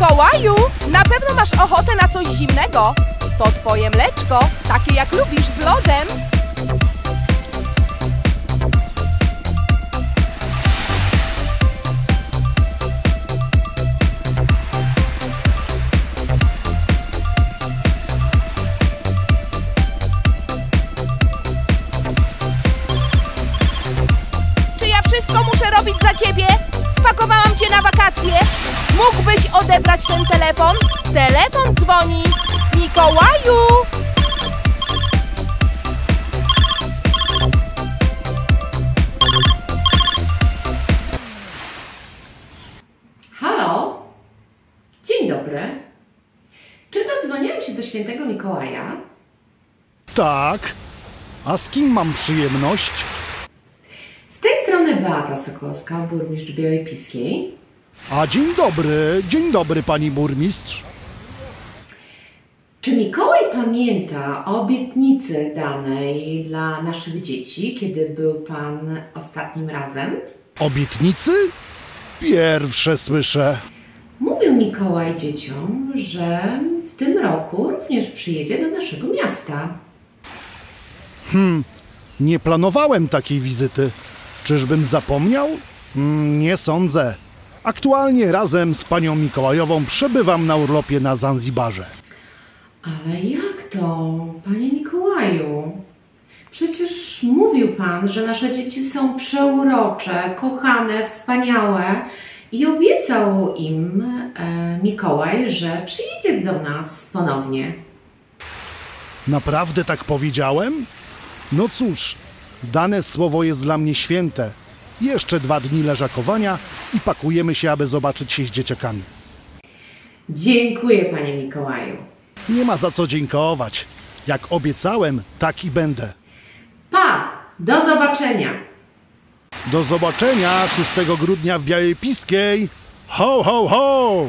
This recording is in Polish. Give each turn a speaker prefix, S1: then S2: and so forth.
S1: Mikołaju, na pewno masz ochotę na coś zimnego. To twoje mleczko, takie jak lubisz z lodem. Czy ja wszystko muszę robić za ciebie? Spakowałam cię na wakacje. Mógłbyś odebrać ten telefon? Telefon dzwoni. Mikołaju!
S2: Halo? Dzień dobry. Czy dodzwoniłam się do świętego Mikołaja?
S3: Tak. A z kim mam przyjemność?
S2: Z tej strony Beata Sokolska, burmistrz Białej Piskiej.
S3: A dzień dobry, dzień dobry pani burmistrz.
S2: Czy Mikołaj pamięta o obietnicy danej dla naszych dzieci, kiedy był Pan ostatnim razem?
S3: Obietnicy? Pierwsze słyszę.
S2: Mówił Mikołaj dzieciom, że w tym roku również przyjedzie do naszego miasta.
S3: Nie planowałem takiej wizyty. Czyżbym zapomniał? Mm, nie sądzę. Aktualnie razem z panią Mikołajową przebywam na urlopie na Zanzibarze.
S2: Ale jak to, panie Mikołaju? Przecież mówił pan, że nasze dzieci są przeurocze, kochane, wspaniałe i obiecał im e, Mikołaj, że przyjedzie do nas ponownie.
S3: Naprawdę tak powiedziałem? No cóż, dane słowo jest dla mnie święte. Jeszcze dwa dni leżakowania i pakujemy się, aby zobaczyć się z dzieciakami.
S2: Dziękuję, panie Mikołaju.
S3: Nie ma za co dziękować. Jak obiecałem, tak i będę.
S2: Pa! Do zobaczenia!
S3: Do zobaczenia 6 grudnia w Białej Piskiej. Ho, ho, ho!